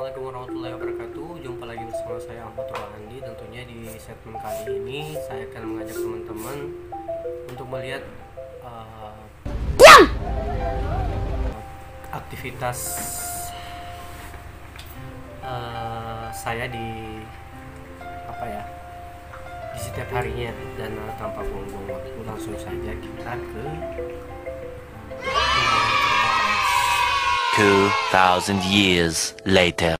Assalamualaikum warahmatullahi wabarakatuh. Jumpa lagi bersama saya Ahmad Andi Tentunya di segmen kali ini Saya akan mengajak teman-teman Untuk melihat uh, Aktivitas uh, Saya di Apa ya di setiap harinya. Dan uh, tanpa buang-buang waktu langsung saja kita ke 2000 years later.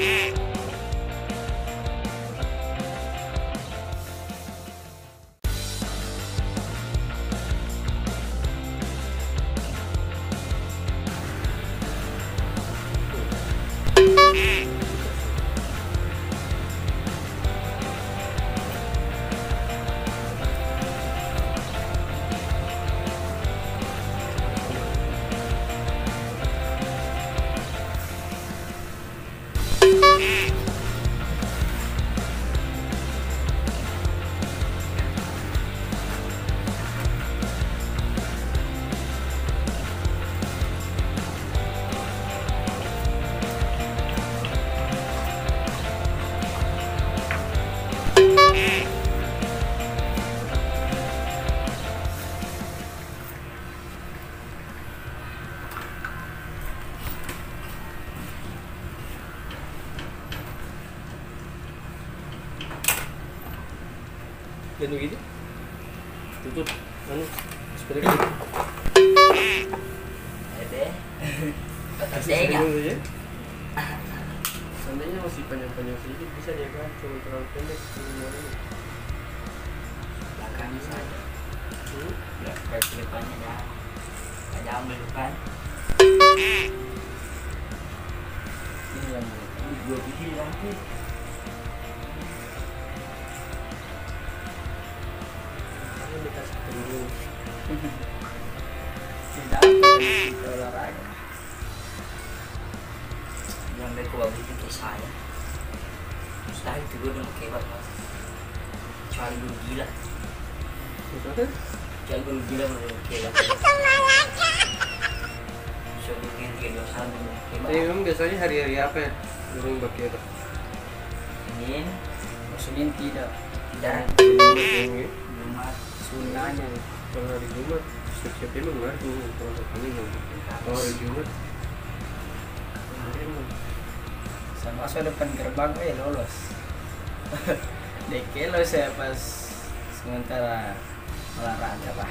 act. Dan begitu tutup. Anu Bisa tega dulu ya. Seandainya masih panjang-panjang sedikit. Bisa dia kan cuma terlalu pendek belakangnya saja Hmm? ya kayak depannya ya. Ada ambil depan ini yang dua biji lampu tunggu. tidak olahraga yang baik gua biji kayak saya mustahil itu gue udah kebat mas kecuali gue gila kecuali gue gila udah kebat sebelumnya tiga dua tahun udah kebat Tapi memang biasanya hari-hari apa ya? Burung bakir. Senin Senin tidak ya. Jumat sunnahnya Kalau hari Jumat siap-siap emang ngaji kalau kami ngomong. Kalau hari Jumat sama saya depan gerbang eh lolos. Dekelo saya pas sementara olahraga pak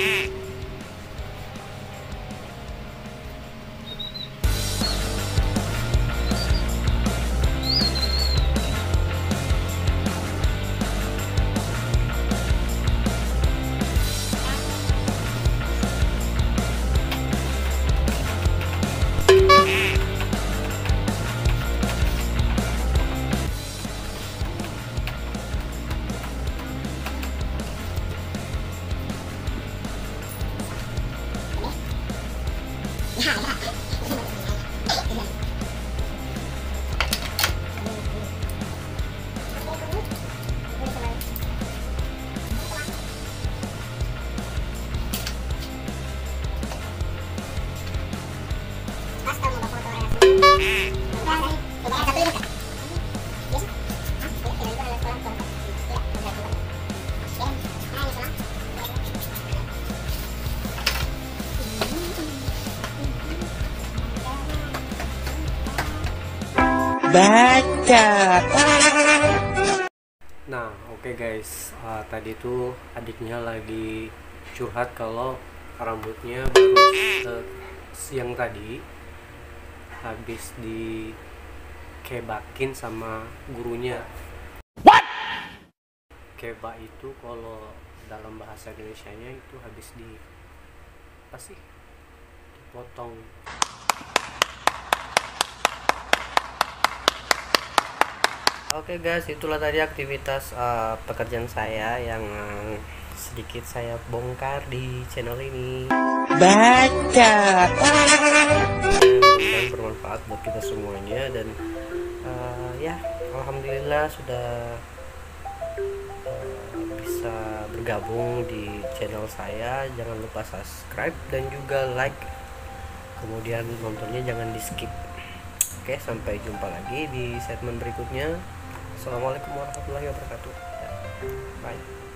え。Nah, oke guys, Ah, tadi tuh adiknya lagi curhat kalau rambutnya baru se- siang tadi habis di kebakin sama gurunya. What? Keba itu kalau dalam bahasa Indonesianya itu habis di apa sih? Dipotong. Oke guys, itulah tadi aktivitas uh, pekerjaan saya yang uh, sedikit saya bongkar di channel ini. Baca. Mudah-mudahan bermanfaat buat kita semuanya dan Eh, ya alhamdulillah sudah eh, bisa bergabung di channel saya jangan lupa subscribe dan juga like kemudian nontonnya jangan di skip oke sampai jumpa lagi di segmen berikutnya assalamualaikum warahmatullahi wabarakatuh. Bye